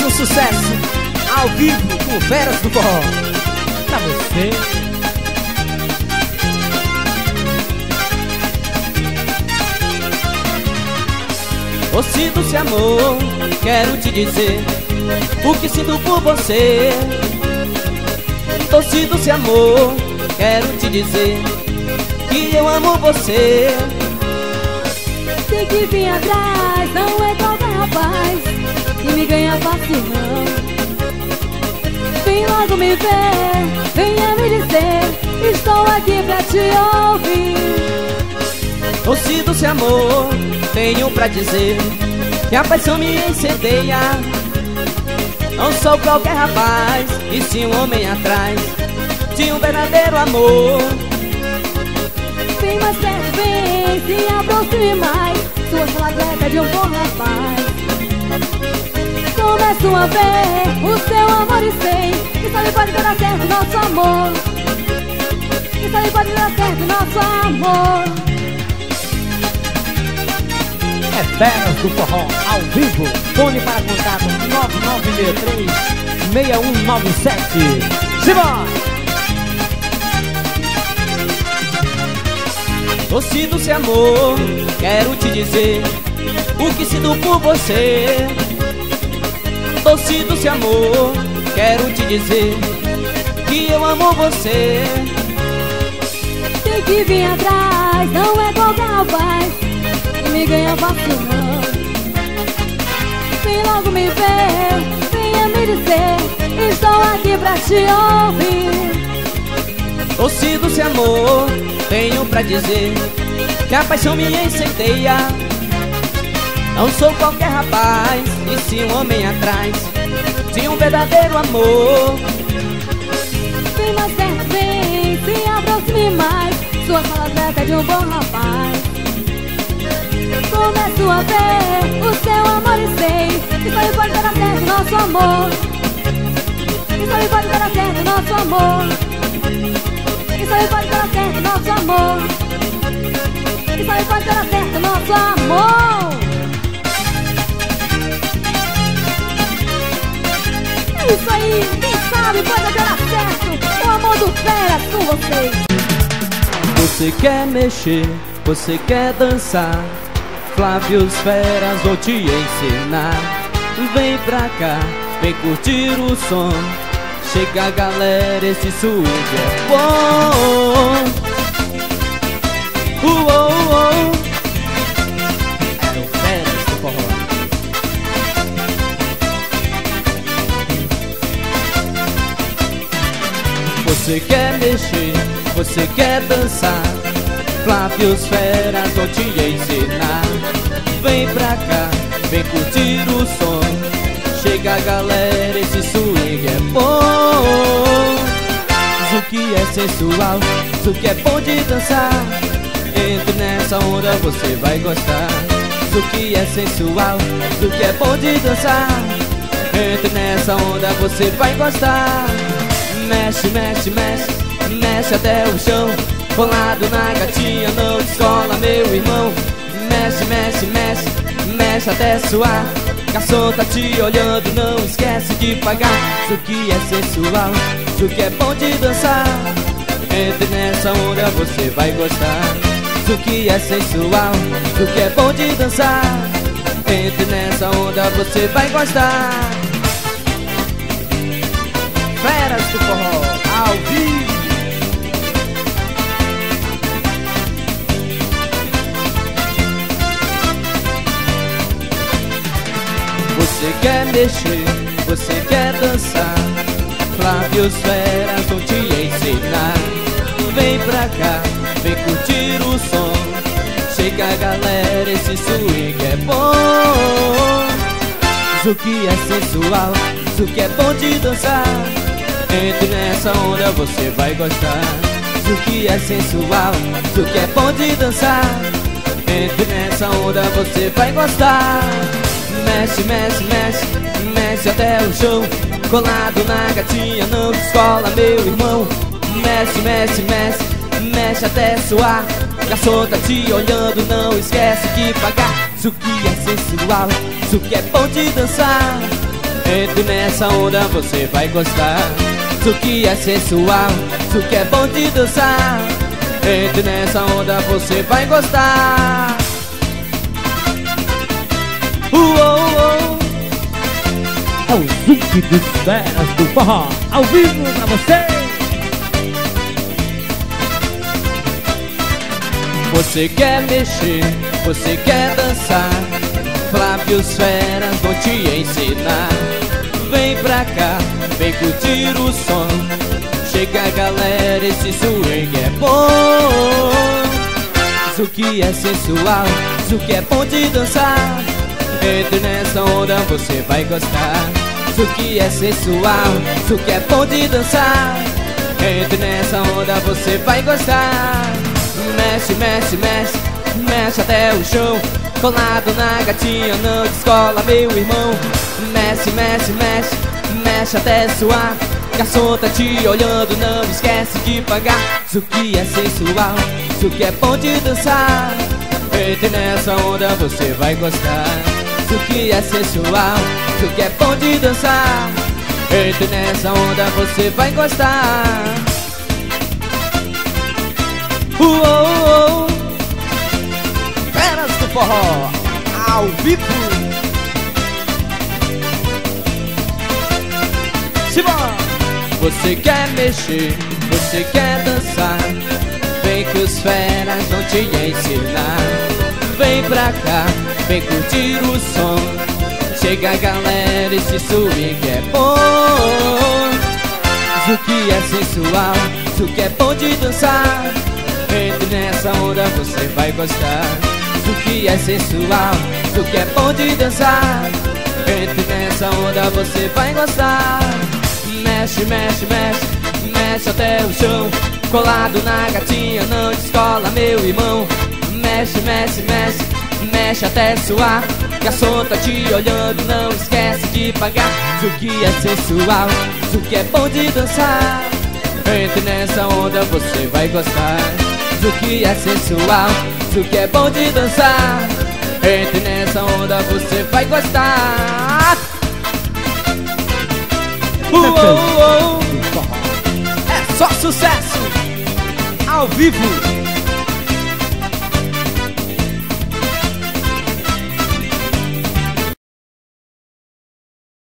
Mais um sucesso ao vivo com Feras do Forró. Pra você. Doce doce amor, quero te dizer o que sinto por você. Doce doce amor, quero te dizer que eu amo você. Tem que vir atrás, não é qualquer rapaz que me ganha fácil não. Vem logo me ver, venha me dizer, estou aqui pra te ouvir. Doce doce amor, tenho pra dizer que a paixão me incendeia. Não sou qualquer rapaz, e sim um homem atrás de um verdadeiro amor. Vem mais perto, vem, se aproxime mais. O seu amor e sei que só me pode dar certo nosso amor. Que só me pode dar certo nosso amor. É Feras do Forró ao vivo. Fone para contato 9963-6197. Simbora! Doce doce amor, quero te dizer o que sinto por você. Doce doce amor, quero te dizer que eu amo você. Tem que vir atrás, não é qualquer rapaz que me ganha fácil não. Vem logo me ver, venha me dizer, estou aqui pra te ouvir. Doce doce amor, tenho pra dizer que a paixão me incendeia. Não sou qualquer rapaz, e sim um homem atrás de um verdadeiro amor. Vem mais perto, vem, se aproxime mais. Sua fala é de um bom rapaz. Começo a ver o seu amor e sei que só me pode dar certo nosso amor. Que só me pode dar certo nosso amor. Que só me pode dar certo nosso amor. Que só me pode dar certo nosso amor. Isso aí, quem sabe pode dar certo o amor do Feras com vocês. Você quer mexer, você quer dançar. Flávio's Feras vou te ensinar. Vem pra cá, vem curtir o som. Chega galera, esse swing é bom. Você quer mexer, você quer dançar. Flávio's Feras vou te ensinar. Vem pra cá, vem curtir o som. Chega galera, esse swing é bom. Zuki é sensual, Zuki é bom de dançar. Entre nessa onda você vai gostar. Zuki é sensual, Zuki é bom de dançar. Entre nessa onda você vai gostar Mexe, mexe, mexe, mexe até o chão. Colado na gatinha, não descola meu irmão. Mexe, mexe, mexe, mexe até suar. Garçom tá te olhando, não esquece de pagar. Isso que é sensual, isso que é bom de dançar. Entre nessa onda você vai gostar. Isso que é sensual, isso que é bom de dançar. Entre nessa onda você vai gostar Feras do Forró ao vivo. Você quer mexer, você quer dançar. Flávio's Feras vou te ensinar. Vem pra cá, vem curtir o som. Chega galera, esse swing é bom. Zuki é sensual, Zuki é bom de dançar Entre nessa onda você vai gostar Zuki é sensual, Zuki é bom de dançar. Entre nessa onda você vai gostar. Mexe, mexe, mexe, mexe até o chão. Colado na gatinha, não descola meu irmão. Mexe, mexe, mexe, mexe até suar. Garçom tá te olhando, não esquece de pagar Isso que é sensual, isso que é bom de dançar. Entre nessa onda você vai gostar Isso que é sensual, isso que é bom de dançar. Entre nessa onda você vai gostar. Uou, É o Zuki dos Feras do Forró Ao vivo pra você. Você quer mexer, você quer dançar. Flávio Feras vão te ensinar. Vem pra cá, vem curtir o som. Chega galera, esse swing é bom. Que é sensual, que é bom de dançar. Entre nessa onda você vai gostar. Que é sensual, que é bom de dançar. Entre nessa onda você vai gostar. Mexe, mexe, mexe, mexe até o chão. Colado na gatinha, não descola, meu irmão. Mexe, mexe, mexe, mexe até suar. Garçom tá te olhando, não esquece de pagar. Isso que é sensual, isso que é bom de dançar. Entre nessa onda você vai gostar. Isso que é sensual, isso que é bom de dançar. Entre nessa onda você vai gostar. Uou, Feras do Forró Ao vivo Você quer mexer, você quer dançar. Vem que os feras vão te ensinar. Vem pra cá, vem curtir o som. Chega galera, esse swing é bom. Que é sensual, que é bom de dançar. Entre nessa onda você vai gostar. Que é sensual, que é bom de dançar. Entre nessa onda você vai gostar Mexe, mexe, mexe, mexe até o chão. Colado na gatinha, não descola meu irmão. Mexe, mexe, mexe, mexe até suar. Garçom tá te olhando, não esquece de pagar. Isso que é sensual, isso que é bom de dançar. Entre nessa onda você vai gostar. Isso que é sensual, isso que é bom de dançar. Entre nessa onda você vai gostar É só sucesso. Ao vivo